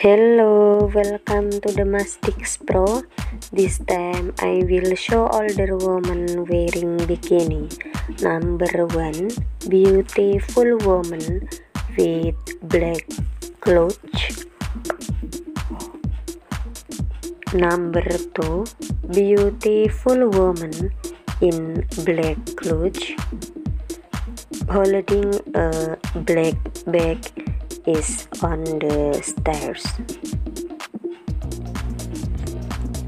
Hello, welcome to the Masdiks Pro. This time I will show older woman wearing bikini. Number 1. Beautiful woman with black clothes. Number 2. Beautiful woman in black clothes holding a black bag is on the stairs.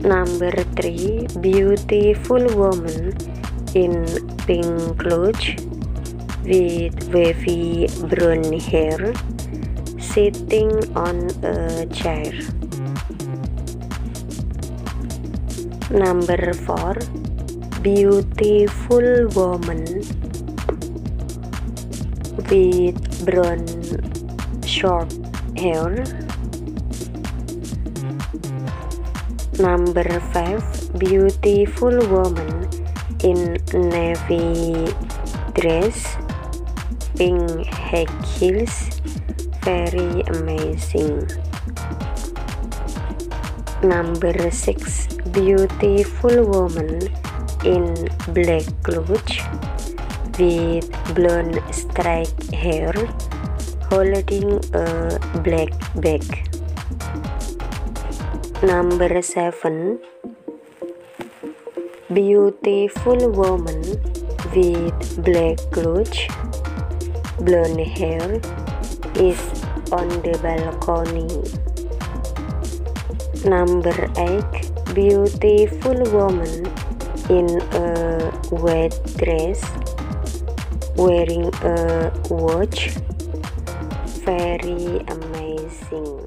Number 3 Beautiful woman in pink clothes with wavy brown hair sitting on a chair. Number 4 Beautiful woman with brown short hair. Number 5 Beautiful woman in navy dress, pink high heels, very amazing. Number 6 Beautiful woman in black clothes with blonde straight hair holding a black bag. Number 7 Beautiful woman with black clothes, blonde hair is on the balcony. Number 8 Beautiful woman in a white dress wearing a watch very amazing